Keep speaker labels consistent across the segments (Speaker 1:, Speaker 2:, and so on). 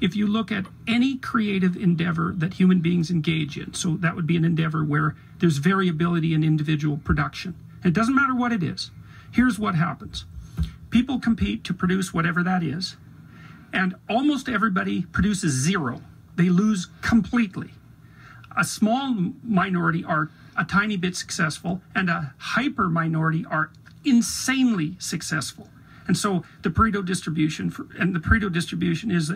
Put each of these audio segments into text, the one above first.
Speaker 1: if you look at any creative endeavor that human beings engage in, so that would be an endeavor where there's variability in individual production. It doesn't matter what it is. Here's what happens people compete to produce whatever that is, and almost everybody produces zero. They lose completely. A small minority are a tiny bit successful, and a hyper minority are insanely successful. And so the Pareto distribution, for, and the Pareto distribution is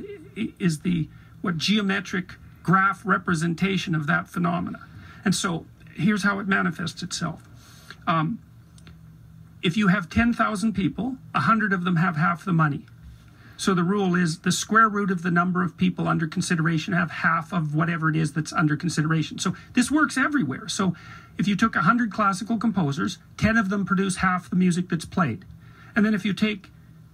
Speaker 1: is the what geometric graph representation of that phenomena. And so here's how it manifests itself. Um, if you have 10,000 people, 100 of them have half the money. So the rule is the square root of the number of people under consideration have half of whatever it is that's under consideration. So this works everywhere. So if you took 100 classical composers, 10 of them produce half the music that's played. And then if you take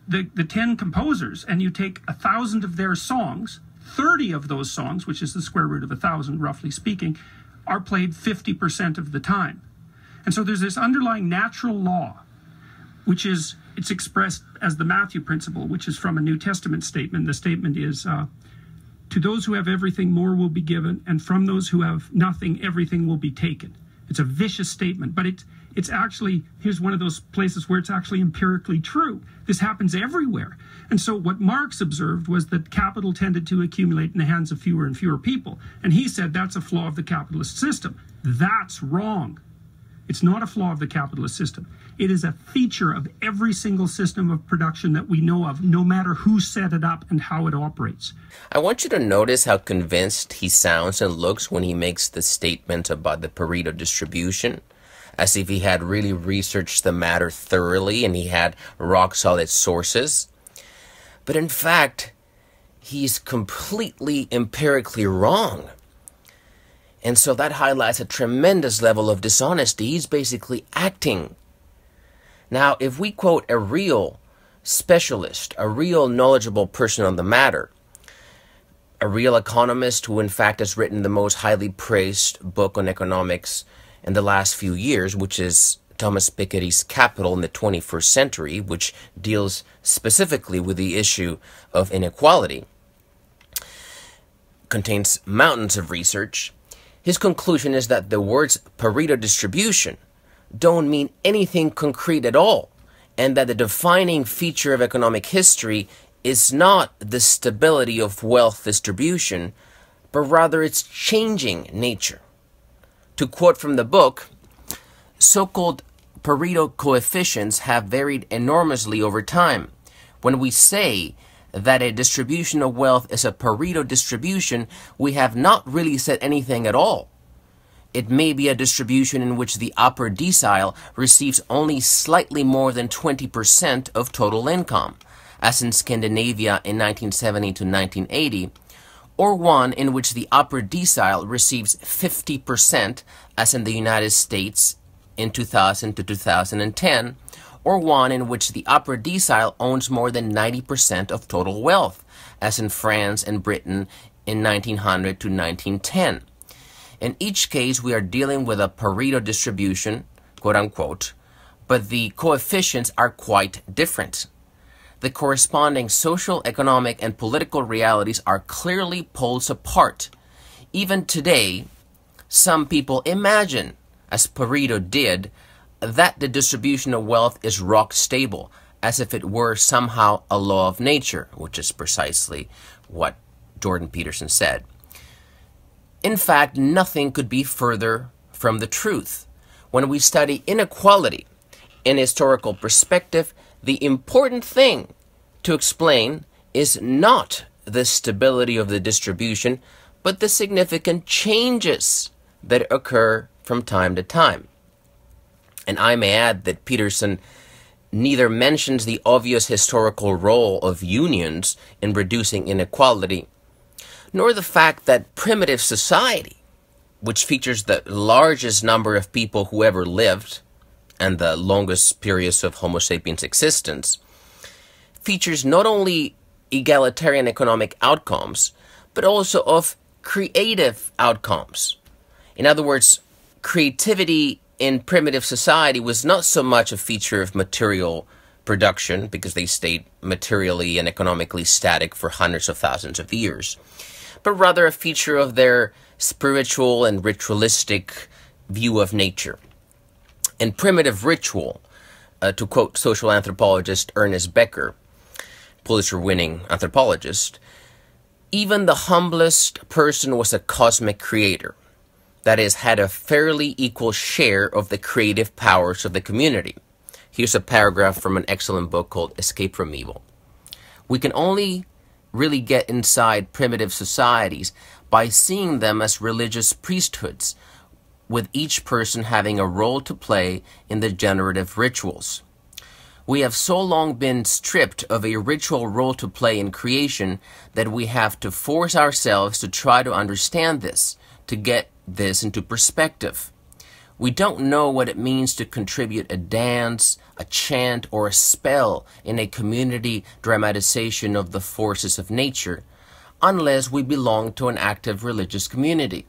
Speaker 1: the, the 10 composers and you take a thousand of their songs, 30 of those songs, which is the square root of a thousand, roughly speaking, are played 50% of the time. And so there's this underlying natural law, which is it's expressed as the Matthew principle, which is from a New Testament statement. The statement is, uh, "To those who have everything, more will be given, and from those who have nothing, everything will be taken." It's a vicious statement, but it's it's actually here's one of those places where it's actually empirically true. This happens everywhere. And so what Marx observed was that capital tended to accumulate in the hands of fewer and fewer people, and he said that's a flaw of the capitalist system. That's wrong. It's not a flaw of the capitalist system. It is a feature of every single system of production that we know of, no matter who set it up and how it operates.
Speaker 2: I want you to notice how convinced he sounds and looks when he makes the statement about the Pareto distribution, as if he had really researched the matter thoroughly and he had rock solid sources. But in fact, he's completely empirically wrong. And so that highlights a tremendous level of dishonesty. He's basically acting. Now, if we quote a real specialist, a real knowledgeable person on the matter, a real economist who, in fact, has written the most highly praised book on economics in the last few years, which is Thomas Piketty's Capital in the 21st Century, which deals specifically with the issue of inequality, contains mountains of research his conclusion is that the words Pareto distribution don't mean anything concrete at all, and that the defining feature of economic history is not the stability of wealth distribution, but rather its changing nature. To quote from the book, so called Pareto coefficients have varied enormously over time. When we say that a distribution of wealth is a Pareto distribution, we have not really said anything at all. It may be a distribution in which the upper decile receives only slightly more than 20% of total income, as in Scandinavia in 1970 to 1980, or one in which the upper decile receives 50%, as in the United States in 2000 to 2010, or one in which the upper decile owns more than 90% of total wealth, as in France and Britain in 1900 to 1910. In each case, we are dealing with a Pareto distribution, quote unquote, but the coefficients are quite different. The corresponding social, economic, and political realities are clearly poles apart. Even today, some people imagine, as Pareto did, that the distribution of wealth is rock stable, as if it were somehow a law of nature, which is precisely what Jordan Peterson said. In fact, nothing could be further from the truth. When we study inequality in historical perspective, the important thing to explain is not the stability of the distribution, but the significant changes that occur from time to time. And I may add that Peterson neither mentions the obvious historical role of unions in reducing inequality, nor the fact that primitive society, which features the largest number of people who ever lived and the longest periods of Homo sapiens existence, features not only egalitarian economic outcomes, but also of creative outcomes. In other words, creativity in primitive society was not so much a feature of material production because they stayed materially and economically static for hundreds of thousands of years, but rather a feature of their spiritual and ritualistic view of nature. In primitive ritual, uh, to quote social anthropologist Ernest Becker, Pulitzer winning anthropologist, even the humblest person was a cosmic creator, that is, had a fairly equal share of the creative powers of the community. Here's a paragraph from an excellent book called Escape from Evil. We can only really get inside primitive societies by seeing them as religious priesthoods, with each person having a role to play in the generative rituals. We have so long been stripped of a ritual role to play in creation that we have to force ourselves to try to understand this, to get this into perspective. We don't know what it means to contribute a dance, a chant, or a spell in a community dramatization of the forces of nature unless we belong to an active religious community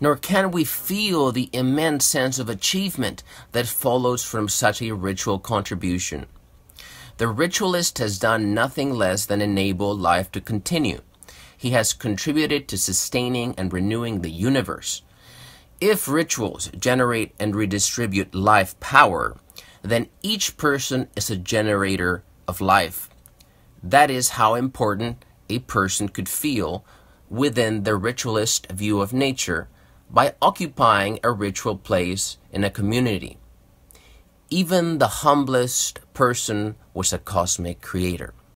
Speaker 2: nor can we feel the immense sense of achievement that follows from such a ritual contribution. The ritualist has done nothing less than enable life to continue. He has contributed to sustaining and renewing the universe. If rituals generate and redistribute life power, then each person is a generator of life. That is how important a person could feel within the ritualist view of nature by occupying a ritual place in a community. Even the humblest person was a cosmic creator.